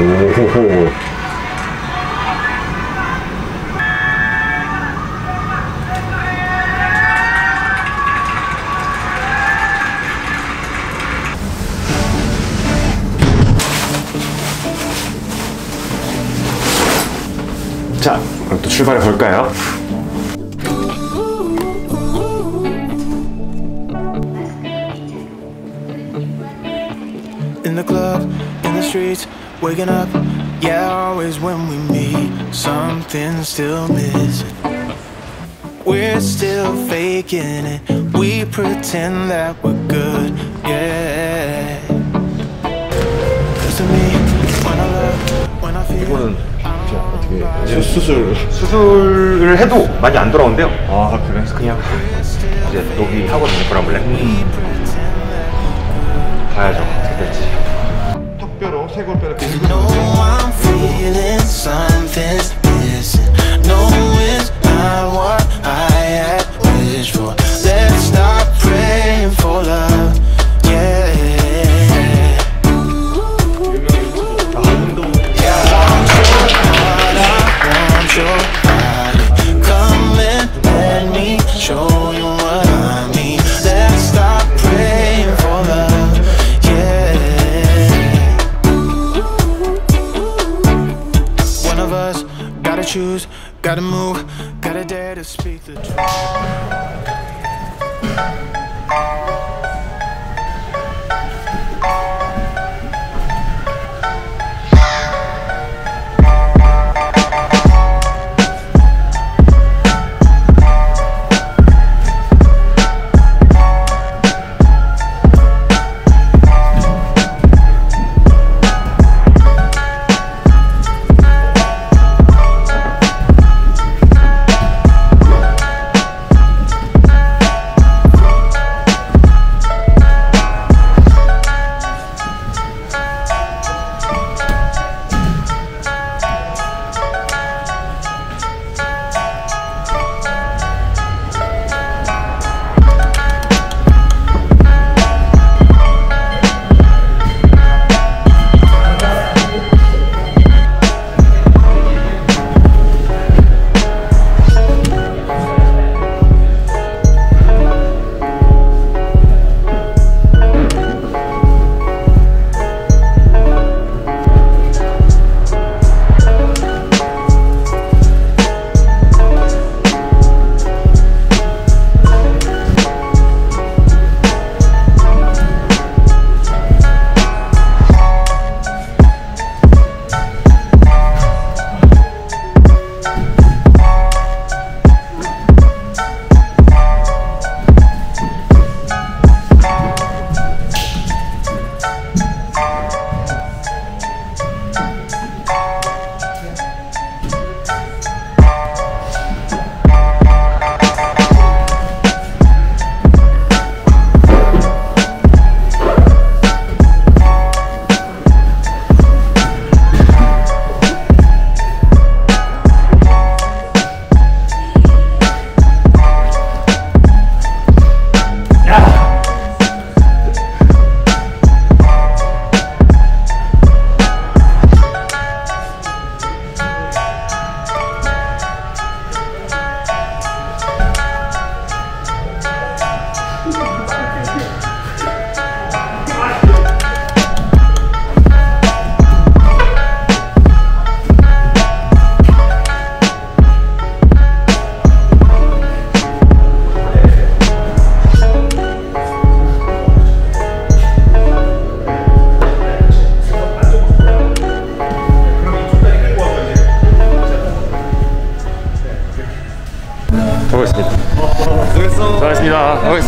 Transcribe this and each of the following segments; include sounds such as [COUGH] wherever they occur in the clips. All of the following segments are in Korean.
오호호. 자, 그럼 또 출발해 볼까요? Waking up. Yeah, always when we meet, something's still missing. We're still faking it. We pretend that we're good, yeah. Cause to me, when I love, when I feel. 이거는 진짜 어떻게 수- 수술 수술을 해도 많이 안 돌아온대요. 아 그래? 그냥 이제 여기 하거든요, 브라블레. 봐야죠, 어떻게 될지. 턱뼈로 쇄골뼈로 No, I'm feeling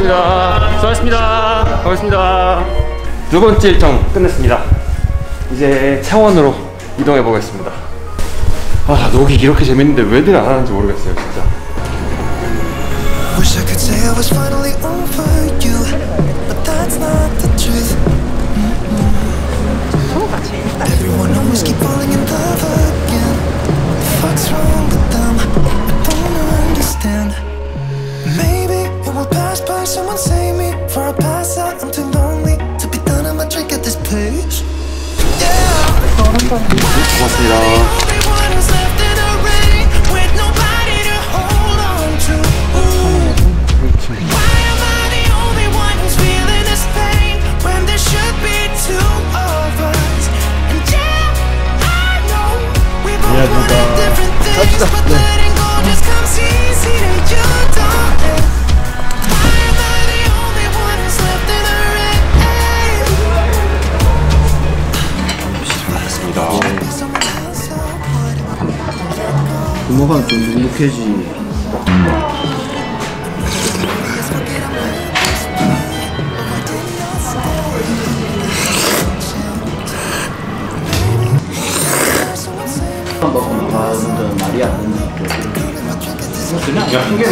수고하셨습니다. 수고하셨습니다. 가보겠습니다. 두 번째 일정 끝냈습니다. 이제 차원으로 이동해 보겠습니다. 아, 녹이 이렇게 재밌는데 왜들 안 하는지 모르겠어요, 진짜. 부모가 좀 눅눅해지. 한번 가는 말이 안 되는 그냥 야, 핑계.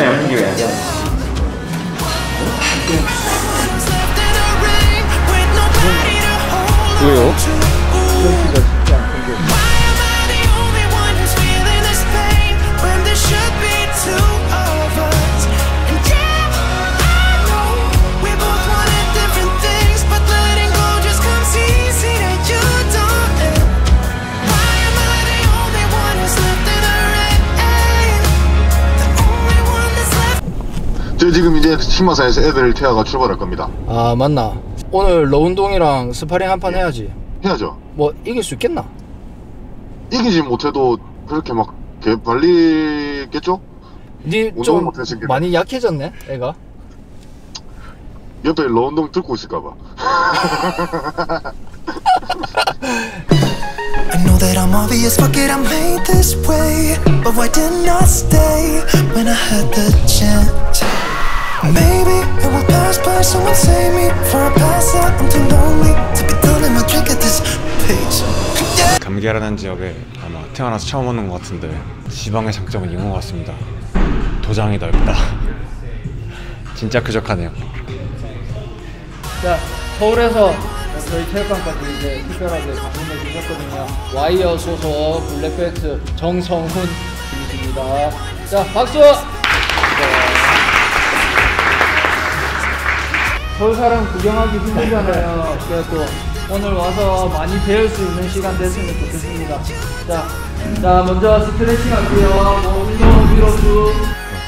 left in 신마사에서 애들 태아가 출발할 겁니다. 아 맞나? 오늘 러운동이랑 스파링 한 판 해야지. 해야죠. 뭐 이길 수 있겠나? 이기지 못해도 그렇게 막 개발리겠죠? 니좀. 많이 약해졌네, 애가. 옆에 러운동 듣고 있을까봐. [LAUGHS] I know that I'm obvious, fuck it, I'm made this way. But why didn't I stay when I had the chance? Maybe it will pass by, someone save me for a pass out. I'm too lonely to be done in my drink at this pace. Yeah. 감기라는 지역에 아마 태어나서 처음 오는 것 같은데 지방의 장점은 이건 것 같습니다. 도장이 넓다. 진짜 쾌적하네요. 자, 서울에서 저희 체육관까지 이제 특별하게 방문해 주셨거든요. 와이어 소속 black belt 정성훈 분이십니다. 자, 박수! 서울 사람 구경하기 힘들잖아요. 그래서 또 오늘 와서 많이 배울 수 있는 시간 됐으면 좋겠습니다. 자, 자 먼저 스트레칭 할게요. 뭐 운동 위로 쭉.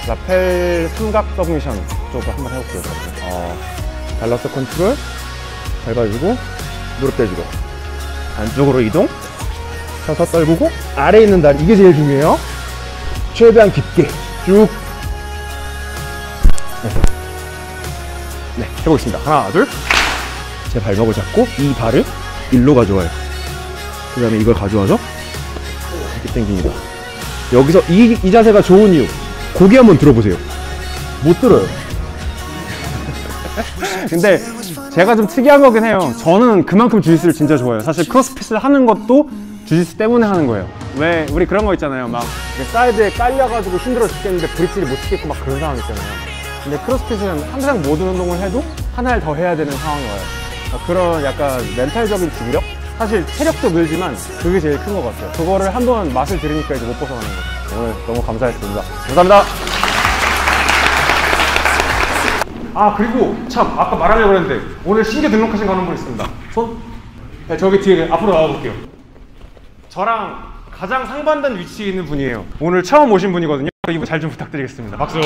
라펠 삼각 submission 쪽으로 한번 해볼게요. 어, 밸런스 컨트롤 잘 봐주고 무릎 대주고 안쪽으로 이동 서서 떨구고 아래에 있는 다리 이게 제일 중요해요. 최대한 깊게 쭉 해보겠습니다. 하나, 둘. 제 발목을 잡고 이 발을 일로 가져와요. 그 다음에 이걸 가져와서 이렇게 당깁니다. 여기서 이, 이 자세가 좋은 이유 고개 한번 들어보세요 못 들어요 [LAUGHS] 근데 제가 좀 특이한 거긴 해요 저는 그만큼 주짓수를 진짜 좋아해요 사실 크로스핏을 하는 것도 주짓수 때문에 하는 거예요 왜 우리 그런 거 있잖아요 막 사이드에 깔려가지고 힘들어 죽겠는데 브릿지를 못 치겠고 막 그런 상황 있잖아요 근데 크로스핏은 항상 모든 운동을 해도 하나를 더 해야 되는 상황이 와요 그러니까 그런 약간 멘탈적인 지구력? 사실 체력도 늘지만 그게 제일 큰 것 같아요 그거를 한번 맛을 들으니까 이제 못 벗어나는 거죠 오늘 너무 감사했습니다 감사합니다 아 그리고 참 아까 말하려고 했는데 오늘 신규 등록하신 분한분 있습니다. 손? 네, 저기 뒤에 앞으로 나와볼게요. 저랑 가장 상반된 위치에 있는 분이에요. 오늘 처음 오신 분이거든요. 이분 잘 좀 부탁드리겠습니다. 박수.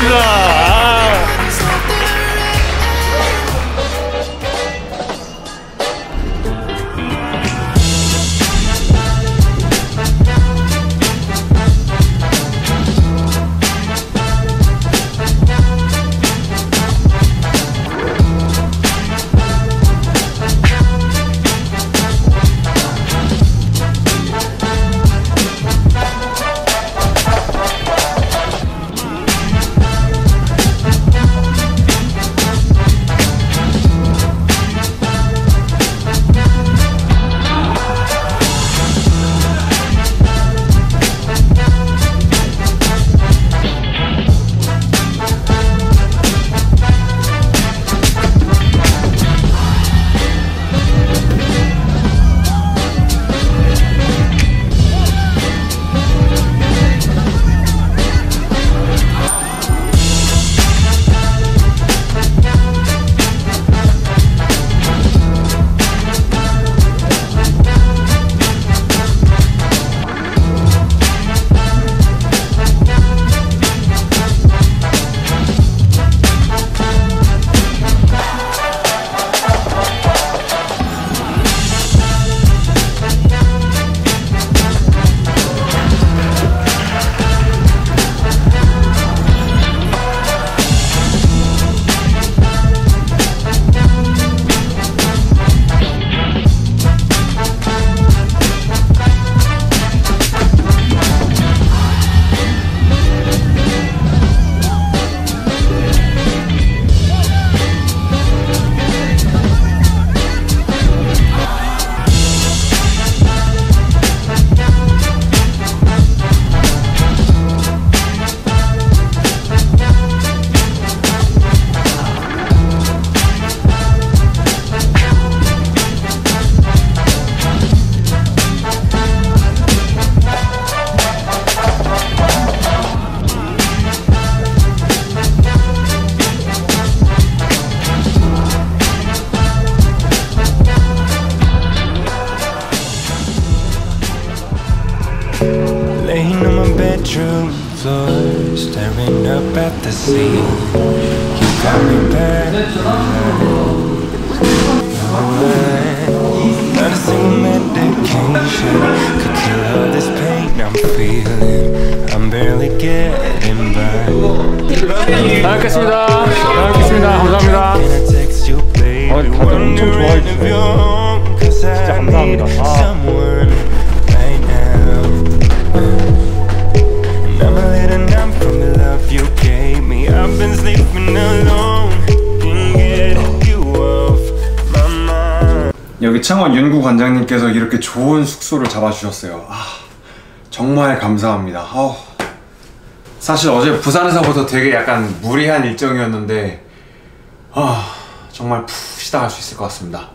아, at the sea. You got me back. Not a single medication could kill all this pain I'm feeling. I'm barely getting by. 잘 뵙겠습니다. 잘 뵙겠습니다. 감사합니다. Can I text you, baby? 어, 다들 엄청 좋아해 Wondering if 주세요. you're home, 'cause I 감사합니다. need 아. 여기 창원 윤구 관장님께서 이렇게 좋은 숙소를 잡아주셨어요. 아, 정말 감사합니다. 아우. 사실 어제 부산에서부터 되게 약간 무리한 일정이었는데, 아, 정말 푹 쉬다 갈 수 있을 것 같습니다.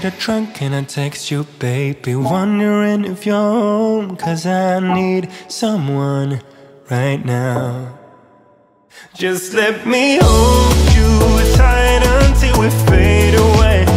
get a drunk and I text you, baby. Wondering if you're home Cause I need someone right now. Just let me hold you tight until we fade away.